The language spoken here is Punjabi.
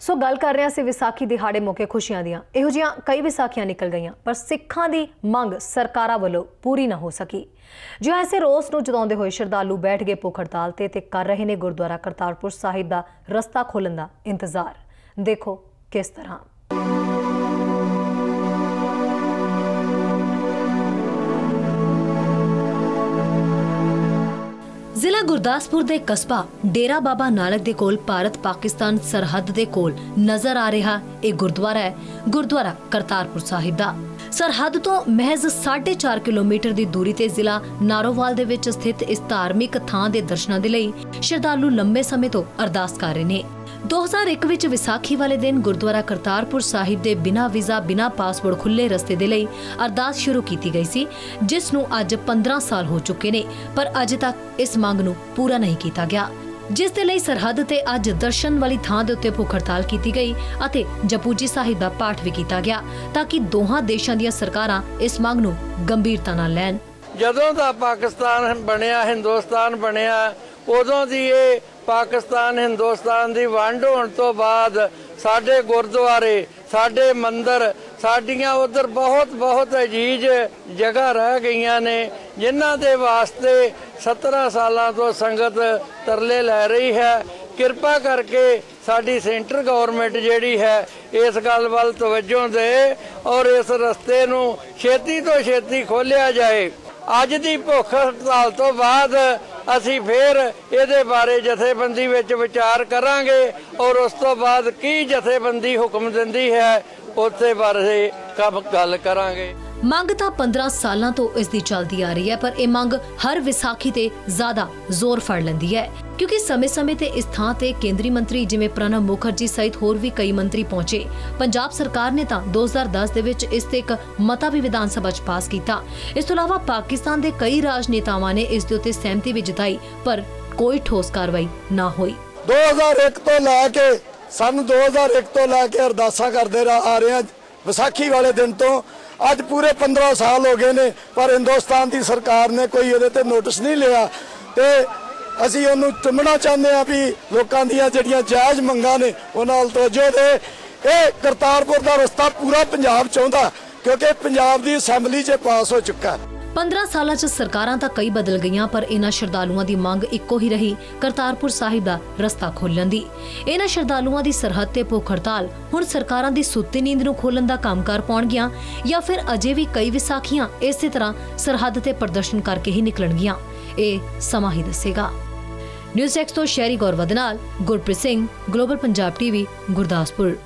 ਸੋ ਗੱਲ ਕਰ ਰਹੇ ਹਾਂ ਅਸੀਂ ਵਿਸਾਖੀ ਦਿਹਾੜੇ ਮੌਕੇ ਖੁਸ਼ੀਆਂ ਦੀਆਂ। ਇਹੋ ਜਿਹੀਆਂ ਕਈ ਵਿਸਾਖੀਆਂ ਨਿਕਲ ਗਈਆਂ, ਪਰ ਸਿੱਖਾਂ ਦੀ ਮੰਗ ਸਰਕਾਰਾਂ ਵੱਲੋਂ ਪੂਰੀ ਨਾ ਹੋ ਸਕੀ। ਜੋ ਐਸੇ ਰੋਸ ਨੂੰ ਜਤਾਉਂਦੇ ਹੋਏ ਸ਼ਰਧਾਲੂ ਬੈਠ ਗਏ ਭੁੱਖ ਹੜਤਾਲ ਤੇ ਤੇ ਕਰ ਰਹੇ ਨੇ ਗੁਰਦੁਆਰਾ ਕਰਤਾਰਪੁਰ ਸਾਹਿਬ ਦਾ ਰਸਤਾ ਖੋਲ੍ਹਣ ਦਾ ਇੰਤਜ਼ਾਰ। ਦੇਖੋ ਕਿਸ ਤਰ੍ਹਾਂ। ਜ਼ਿਲ੍ਹਾ ਗੁਰਦਾਸਪੁਰ ਦੇ ਕਸਬਾ ਡੇਰਾ ਬਾਬਾ ਨਾਨਕ ਦੇ ਕੋਲ ਭਾਰਤ ਪਾਕਿਸਤਾਨ ਸਰਹੱਦ ਦੇ ਕੋਲ ਨਜ਼ਰ ਆ ਰਿਹਾ ਇਹ ਗੁਰਦੁਆਰਾ ਹੈ, ਗੁਰਦੁਆਰਾ ਕਰਤਾਰਪੁਰ ਸਾਹਿਬ ਦਾ। ਸਰਹੱਦ ਤੋਂ ਮਹਿਜ਼ 4.5 ਕਿਲੋਮੀਟਰ ਦੀ ਦੂਰੀ ਤੇ ਜ਼ਿਲ੍ਹਾ ਨਾਰੋਵਾਲ ਦੇ ਵਿੱਚ ਸਥਿਤ ਇਸ ਧਾਰਮਿਕ ਥਾਂ ਦੇ ਦਰਸ਼ਨਾਂ ਦੇ ਲਈ ਸ਼ਰਧਾਲੂ ਲੰਬੇ ਸਮੇਂ ਤੋਂ ਅਰਦਾਸ ਕਰ ਰਹੇ ਨੇ। 2001 ਵਿੱਚ ਵਿਸਾਖੀ ਵਾਲੇ ਦਿਨ ਗੁਰਦੁਆਰਾ ਕਰਤਾਰਪੁਰ ਸਾਹਿਬ ਦੇ ਬਿਨਾਂ ਵੀਜ਼ਾ, ਬਿਨਾਂ ਪਾਸਪੋਰਟ ਖੁੱਲੇ ਰਸਤੇ ਦੇ ਲਈ ਅਰਦਾਸ ਸ਼ੁਰੂ ਕੀਤੀ ਗਈ ਸੀ, ਜਿਸ ਨੂੰ ਅੱਜ 15 ਸਾਲ ਹੋ ਚੁੱਕੇ ਨੇ, ਪਰ ਅਜੇ ਤੱਕ ਇਸ ਮੰਗ ਨੂੰ ਪੂਰਾ ਨਹੀਂ ਕੀਤਾ ਗਿਆ। ਜਿਸ ਦੇ ਲਈ ਸਰਹੱਦ ਤੇ ਅੱਜ ਦਰਸ਼ਨ ਵਾਲੀ ਥਾਂ ਦੇ ਉੱਤੇ ਭੁੱਖ ਹੜਤਾਲ ਕੀਤੀ ਗਈ ਅਤੇ ਜਪੂਜੀ ਸਾਹਿਬ ਦਾ ਪਾਠ ਵੀ ਕੀਤਾ ਗਿਆ ਤਾਂ ਕਿ ਦੋਹਾਂ ਦੇਸ਼ਾਂ ਦੀਆਂ ਸਰਕਾਰਾਂ ਇਸ ਮੰਗ ਨੂੰ ਗੰਭੀਰਤਾ ਨਾਲ ਲੈਣ। ਜਦੋਂ ਦਾ ਪਾਕਿਸਤਾਨ ਬਣਿਆ, ਹਿੰਦੁਸਤਾਨ ਬਣਿਆ ਉਦੋਂ ਦੀ ਇਹ ਪਾਕਿਸਤਾਨ, ਹਿੰਦੁਸਤਾਨ ਦੀ ਵੰਡ ਹੋਣ ਤੋਂ ਬਾਅਦ ਸਾਡੇ ਗੁਰਦੁਆਰੇ, ਸਾਡੇ ਮੰਦਰ, ਸਾਡੀਆਂ ਉਧਰ ਬਹੁਤ ਬਹੁਤ ਅਜੀਜ਼ ਜਗ੍ਹਾ ਰਹਿ ਗਈਆਂ ਨੇ, ਜਿਨ੍ਹਾਂ ਦੇ ਵਾਸਤੇ 17 ਸਾਲਾਂ ਤੋਂ ਸੰਗਤ ਤਰਲੇ ਲੈ ਰਹੀ ਹੈ। ਕਿਰਪਾ ਕਰਕੇ ਸਾਡੀ ਸੈਂਟਰ ਗਵਰਨਮੈਂਟ ਜਿਹੜੀ ਹੈ, ਇਸ ਗੱਲ ਵੱਲ ਤਵੱਜੋ ਦੇ ਔਰ ਇਸ ਰਸਤੇ ਨੂੰ ਛੇਤੀ ਤੋਂ ਛੇਤੀ ਖੋਲਿਆ ਜਾਏ। ਅੱਜ ਦੀ ਭੁੱਖ ਹੜਤਾਲ ਤੋਂ ਬਾਅਦ ਅਸੀਂ ਫੇਰ ਇਹਦੇ ਬਾਰੇ ਜਥੇਬੰਦੀ ਵਿੱਚ ਵਿਚਾਰ ਕਰਾਂਗੇ ਔਰ ਉਸ ਤੋਂ ਬਾਅਦ ਕੀ ਜਥੇਬੰਦੀ ਹੁਕਮ ਦਿੰਦੀ ਹੈ ਉਸੇ ਬਾਰੇ ਕੰਮ ਗੱਲ ਕਰਾਂਗੇ। ਮੰਗ ਤਾਂ 15 ਸਾਲਾਂ ਤੋਂ ਇਸ ਦੀ ਚੱਲਦੀ ਆ ਰਹੀ ਹੈ ਪਰ ਇਹ ਮੰਗ ਹਰ ਵਿਸਾਖੀ ਤੇ ਜ਼ਿਆਦਾ ਜ਼ੋਰ ਫੜ ਲੈਂਦੀ ਹੈ। ਕਿਉਂਕਿ ਸਮੇਂ-ਸਮੇਂ ਤੇ ਇਸ ਥਾਂ ਤੇ ਕੇਂਦਰੀ ਮੰਤਰੀ ਜਿਵੇਂ ਪ੍ਰਣਬ ਮੁਖਰਜੀ ਸਹਿਤ ਹੋਰ ਵੀ ਕਈ ਮੰਤਰੀ ਪਹੁੰਚੇ। ਪੰਜਾਬ ਸਰਕਾਰ ਨੇ ਤਾਂ 2010 ਦੇ ਵਿੱਚ ਇਸ ਤੇ ਇੱਕ ਮਤਾ ਵੀ ਵਿਧਾਨ ਸਭਾ 'ਚ ਪਾਸ ਕੀਤਾ। ਇਸ ਤੋਂ ਇਲਾਵਾ ਪਾਕਿਸਤਾਨ ਦੇ ਕਈ ਰਾਜਨੇਤਾਵਾਂ ਨੇ ਇਸ ਦੇ ਉੱਤੇ ਸਹਿਮਤੀ ਵੀ ਜਤਾਈ ਪਰ ਕੋਈ ਠੋਸ ਕਾਰਵਾਈ ਨਾ ਹੋਈ। 2001 ਤੋਂ ਲੈ ਕੇ ਸਨ 2001 ਤੋਂ ਲੈ ਕੇ ਅਰਦਾਸਾਂ ਕਰਦੇ ਰਾ- ਆ ਰਹੇ ਹਾਂ ਵਿਸਾਖੀ ਵਾਲੇ ਦਿਨ ਤੋਂ। ਅੱਜ ਪੂਰੇ 15 ਸਾਲ ਹੋ ਗਏ ਨੇ, ਪਰ ਹਿੰਦੁਸਤਾਨ ਦੀ ਸਰਕਾਰ ਨੇ ਕੋਈ ਇਹਦੇ ਤੇ ਨੋਟਿਸ ਨਹੀਂ ਲਿਆ। ਤੇ ਅਸੀਂ ਉਹਨੂੰ ਚੁੰਮਣਾ ਚਾਹੁੰਦੇ ਆ ਵੀ ਲੋਕਾਂ ਦੀਆਂ ਜਿਹੜੀਆਂ ਜਾਇਜ਼ ਮੰਗਾਂ ਨੇ, ਉਹਨਾਂ ਵੱਲ ਤਵੱਜੋ ਦੇ। ਇਹ ਕਰਤਾਰਪੁਰ ਦਾ ਰਸਤਾ ਪੂਰਾ ਪੰਜਾਬ ਚਾਹੁੰਦਾ ਕਿਉਂਕਿ ਪੰਜਾਬ ਦੀ ਅਸੈਂਬਲੀ 'ਚ ਪਾਸ ਹੋ ਚੁੱਕਾ 15 ਸਾਲਾਂ 'ਚ ਸਰਕਾਰਾਂ ਤਾਂ ਕਈ ਬਦਲ ਗਈਆਂ, ਪਰ ਇਹਨਾਂ ਸ਼ਰਧਾਲੂਆਂ ਦੀ ਮੰਗ ਇੱਕੋ ਹੀ ਰਹੀ, ਕਰਤਾਰਪੁਰ ਸਾਹਿਬ ਦਾ ਰਸਤਾ ਖੋਲ੍ਹਣ ਦੀ। ਇਹਨਾਂ ਸ਼ਰਧਾਲੂਆਂ ਦੀ ਸਰਹੱਦ ਤੇ ਭੁੱਖ ਹੜਤਾਲ, ਹੁਣ ਸਰਕਾਰਾਂ ਦੀ ਸੁੱਤੀ ਨੀਂਦ ਨੂੰ ਖੋਲਣ ਦਾ ਕੰਮਕਾਰ ਪਾਉਣਗੀਆਂ ਜਾਂ ਫਿਰ ਅਜੇ ਵੀ ਕਈ ਵਿਸਾਖੀਆਂ ਇਸੇ ਤਰ੍ਹਾਂ ਸਰਹੱਦ ਤੇ ਪ੍ਰਦਰਸ਼ਨ ਕਰਕੇ ਹੀ ਨਿਕਲਣਗੀਆਂ। ਇਹ ਸਮਾਂ ਹੀ ਦੱਸੇਗਾ। ਨਿਊਜ਼ ਐਕਸ ਤੋਂ ਸ਼ਹਿਰੀ ਗੌਰਵ ਦੇ ਨਾਲ ਗੁਰਪ੍ਰੀਤ ਸਿੰਘ, ਗਲੋਬਲ ਪੰਜਾਬ ਟੀਵੀ, ਗੁਰਦਾਸਪੁਰ।